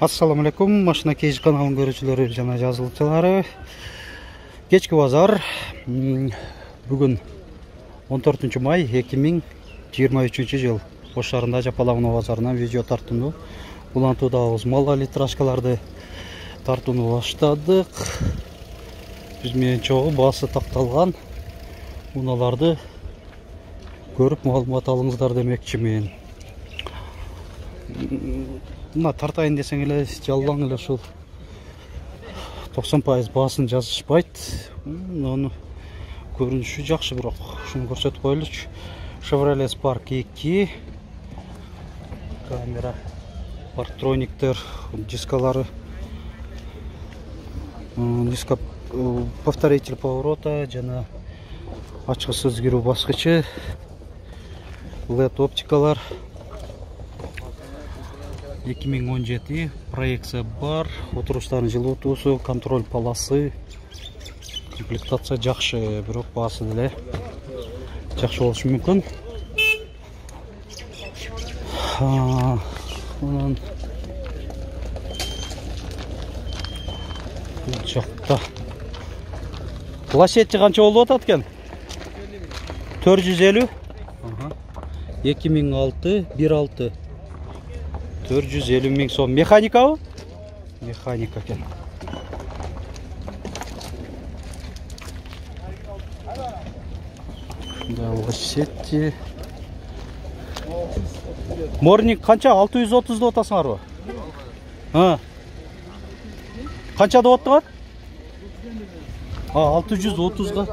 ассалому алейкум машина кейж каналынын көрүүчүлөрү жана жазылуучулары кечки базар бүгүн он төртүнчү май эки миң жыйырма үчүнчү жыл. Ош шаарында жапаламына базарынан видео тартууну улантуудабыз мал литрашкаларды тартууну баштадык биз менен чогуу баасы такталган унааларды көрүп маалымат алыңыздар демекчимин мына тартайын десең эле жалаң эле ушул токсон пайыз баасын жазышпайт. Муну көрүнүшү жакшы бирок. Ушуну көрсөтүп коелучу chevrolet spark эки. Камера парктрониктер дискалары. Диска повторитель поворота жана ачкычсыз кирүү баскычы led оптикалар 2017 проекция бар. Отуруштардын жылытуусу контроль полосы комплектация жакшы бирок баасы деле жакшы болушу мүмкүн анан бул жакта лосетчи канча болуп атат экен төрт жүз элүү эки миң төрт жүз элүү миң сом механикабы механика экен лосетти морник канча алты жүз отуз деп атасыңарбы канча деп аттыңар алты жүз отузга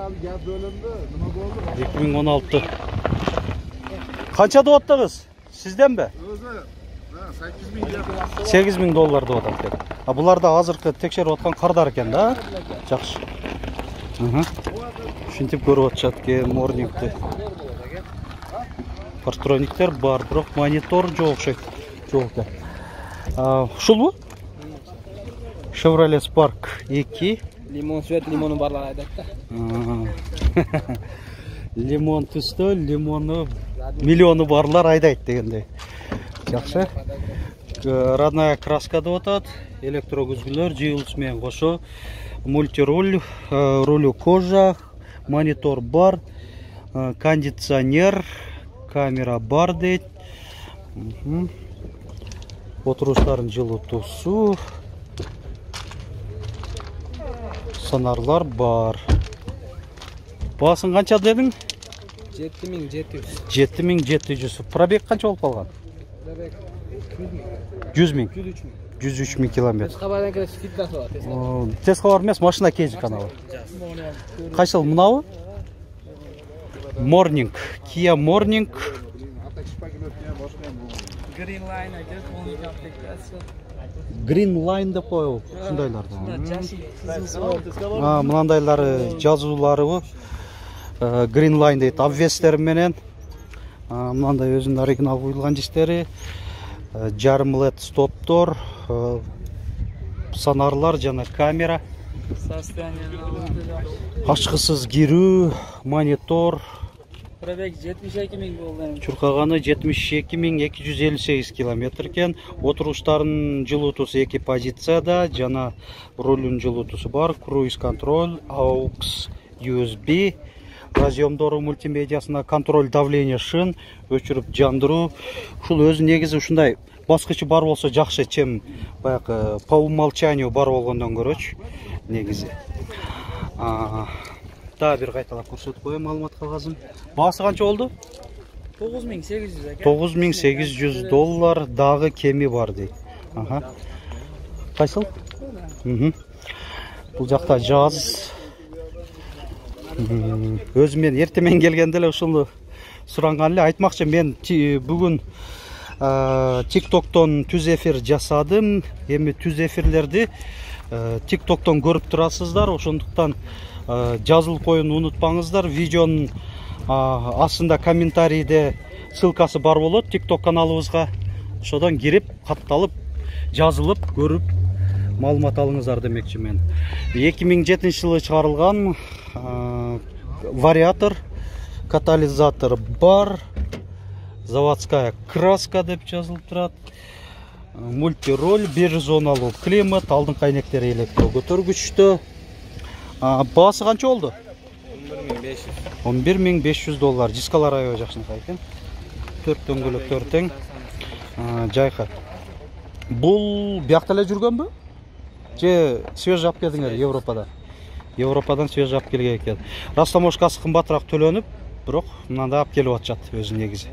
эки миң он алты канча деп аттыңыз сизденби сегиз миң доллар деп атат экен а булар да азыркы текшерип аткан кардар экен да жакшы ушинтип көрүп атышат экен морнингти партрониктер бар бирок монитор жок окшойт жок экен ушулбу chevrolet spark эки лимон цвет лимону баарлары айдайт да лимон түстө лимону миллиону барлар айдайт дегендей жакшы родная краска деп атат электрокүзгүлөр жыйылуучу менен кошо мультируль рулю кожа монитор бар кондиционер камера бар дейт отуруштардын жылытуусу. Сонарлар бар. Баасын канча дедиң жети миң жети жүз. Жети миң жети жүз. Пробег канча болуп калган жүз миң жүз үч миң километр тез кабар эмес машина кейжи каналы кайсыл мынабы морнинг кия морнинг грин лайн деп коебу ушундайларды мынандайлары жазууларыбы грин лайн дейт обвестер менен мынандай өзүнүн оригинал куюлган жиштери жарым лед стоптор сонарлар жана камера. Ачкысыз кирүү монитор. Пробег жетимиш эки миң болду чуркаганы жетимиш эки миң эки жүз элүү сегиз километр экен. Отуруштардын жылытуусу эки позицияда жана рулдун жылытуусу бар. Круиз контроль aux usb разъемдору мультимедиясына контроль давление шин өчүрүп жандыруу ушул өзү негизи ушундай баскычы бар болсо жакшы чем баягы по умолчанию бар болгондон көрөчү негизи дагы бир кайталап көрсөтүп коеюн маалымат кагазын баасы канча болду тогуз миң сегиз жүз экен тогуз миң сегиз жүз доллар дагы кеми бар дейт кайсыл бул жакта жаз. Өзү мен эртең менен келгенде эле ушуну суранган эле айтмакчы мен бүгүн тик токтон түз эфир жасадым. Эми түз эфирлерди тик токтон көрүп турасыздар. Ошондуктан жазылып коюуну унутпаңыздар. Видеонун астында комментарийде ссылкасы бар болот тик ток каналыбызга. Ошодон кирип катталып жазылып көрүп маалымат алыңыздар миң жетинчи жылы чыгарылган вариатор катализатор бар. Заводская краска деп жазылып турат мультироль бир зоналуу климат алдыңкы айнектери электро көтөргүчтүү А, баасы канча болду он бир миң беш жүз. он бир миң беш жүз доллар. Дискалар аябай жакшынакай экен төрт дөңгөлөктөр тең А, жайкы бул биякта эле жүргөнбү же свежий алып келдиңер европадан европадан свежий алып келген экен растаможкасы кымбатыраак төлөнүп бирок мынандай алып келип атышат өзү негизи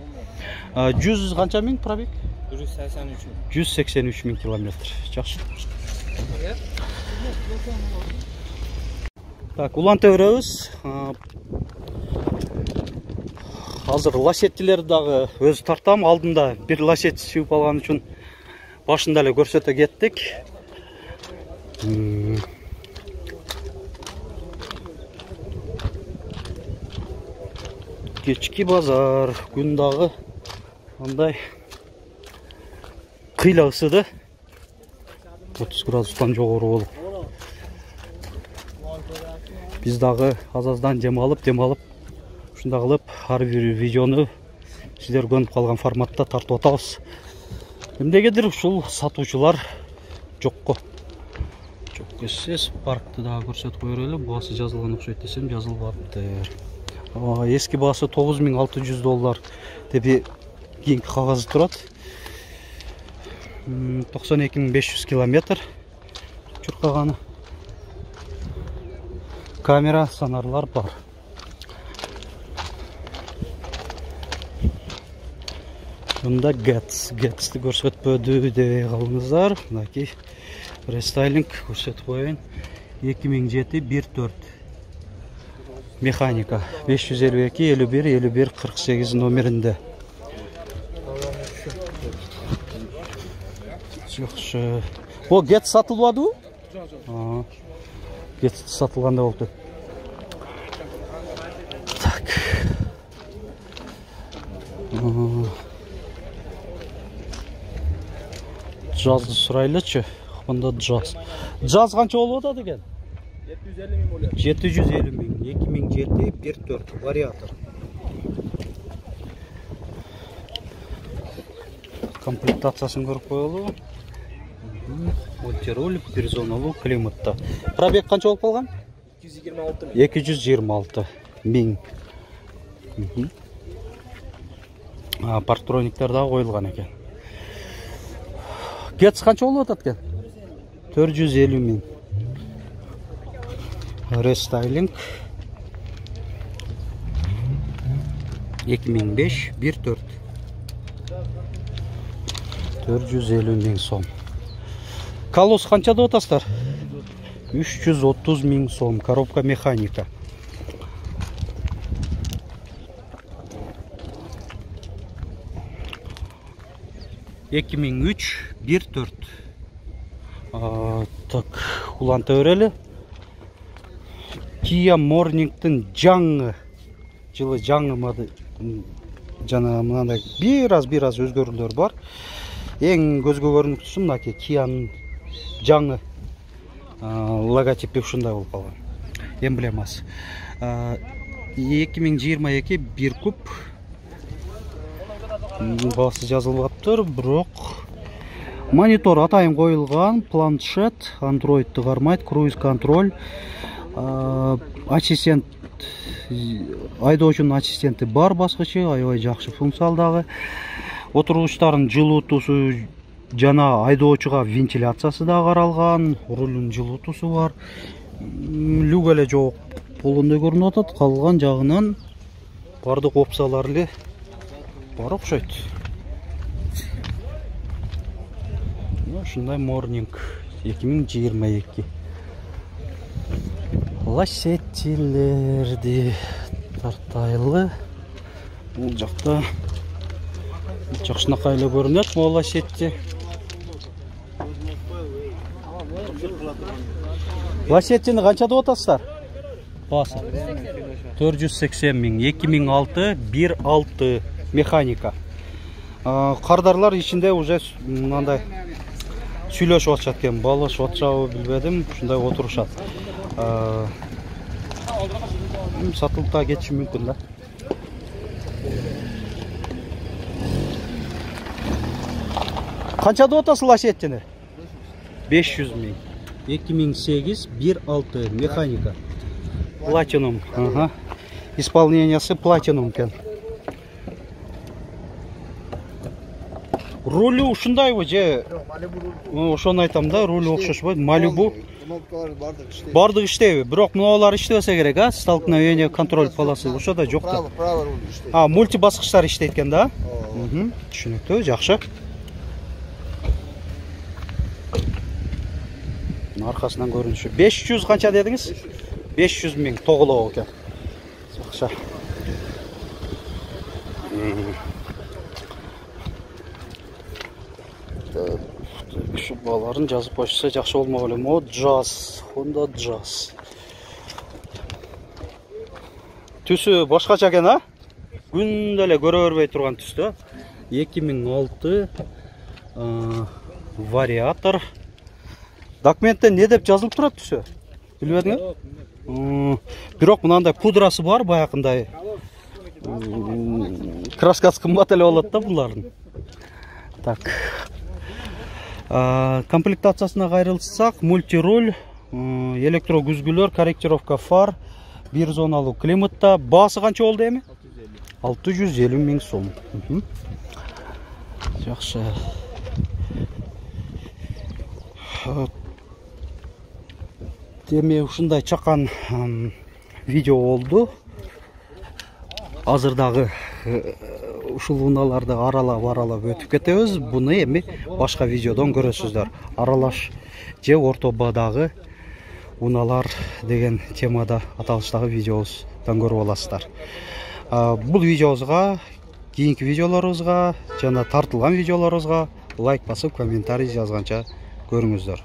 А, жүз канча миң пробег? жүз сексен үч миң жүз сексен үч миң километр. Жакшы так уланта беребиз азыр лосеттилерди дагы өзү тартам алдында бир лосет сүйүп алган үчүн башында эле көрсөтө кеттик Кечки базар күн дагы андай кыйла ысыды отуз градустан жогору болуп биз дагы аз аздан дем алып дем алып ушундай кылып ар бир видеону сиздер көнүп калган форматта тартып атабыз эмнегедир ушул сатуучулар жокко десеңиз паркты дагы көрсөтүп кое берели баасы жазылган окшойт десем тогуз миң алты жүз доллар деп эки миң беш жүз километр чуркаганы камера сонарлар бар. Мында гэтс гэтсти көрсөтпөдү дебей калыңыздар мынакей рестайлинг жети бир төрт. Механика. беш жүз элүү эки элүү бир элүү бир кырк сегиз номеринде жакшы о гэтс сатылып атыбы жок getz сатылгандай болупту так. А. жазды сурайлычы мында джаз джаз қанша болып жатады екен жеті жүз елу мың жүз екі мың жеті бір төрт вариатор комплектациясын көріп қоялы мультиролик зоналы климатта пробег қанша болып қалған екі жүз жиырма алты мың парктрониктер жүз алты дағы қойылған екен гец қанша болып жатады екен 450 мин. Рестайлинг. 2005 14 450 мин сом. Колос қанша деп атасыздар 330 мин сом. Коробка механика. Эки миң үч бир төрт так уланта берели кия морнингтин жаңы жылы жаңы модель бир аз бир аз өзгөрүүлөр бар. Эң көзгө көрүнүктүүсү мынакей киянын жаңы а, логотипи ушундай болуп калган. Эмблемасы. Эки миң жыйырма эки бир куб баасы жазылбаптыр бирок монитор атайын коюлган планшет андроидти кармайт круиз контроль. Ассистент айдоочунун ассистенти бар баскычы аябай жакшы функциялдагы отургучтардын жылуутуусу жана айдоочуга вентиляциясы да каралган рулдун жылуутуусу бар. Люк эле жок болгондой көрүнүп атат калган жагынан баардык опциялар эле бар окшойт Мына ушундай морнинг. Эки миң жыйырма эки лосеттилерди тартайлы. Бул жакта жакшынакай эле көрүнөт могу лосетти лосеттини канча деп миң эки миң алты бир алты механика. А, кардарлар ичинде уже мынандай сүйлөшүп атышат экен баалашып атышабы билбедим ушундай отурушат. М, сатылып дагы кетиши мүмкүн да. Қанша деп атасың лосеттіні беш жүз мың екі мың сегіз бір алты механика. Платинум. Ага. Исполнениесі платинум екен рулі ушындайбы же ошону айтам да рулі окшошпойт малюбу бардыгы иштейби бирок мыналар иштебесе керек а? Столкновение контроль полосы ошондой жок да право руль иштейт а мульти баскычтар иштейт экен да түшүнүктүү жакшы аркасынан көрүнүшү беш жүз канча дедиңиз беш жүз миң тоголоо экен жакшы Мм. Так, бааларын жазып коюшса жакшы болмок элем о джаз. Honda джаз. Түсү башкача экен а? Күндө эле көрө бербей турган түс да? Эки миң алты вариатор. Документте не деп жазылып турат түсү билбедиңби бирок мынандай пудрасы бар баягындай краскасы кымбат эле болот да булардын так А, комплектациясына кайрылсак мультируль м, электро күзгүлөр корректировка фар бир зоналуу климатта. Баасы канча болду эми? Алты жүз элүү миң сом. Жакшы. Э, деме ушундай чакан видео болду. Азыр дагы э, ушул унааларды аралап аралап өтүп кетебиз. Буну эми башка видеодон көрөсүздөр. Аралаш же орто бадагы унаалар деген темада аталыштагы видеобуздан көрүп аласыздар. Бул видеобузга кийинки видеолорубузга жана тартылган видеолорубузга лайк басып комментарий жазганча көрүңүздөр.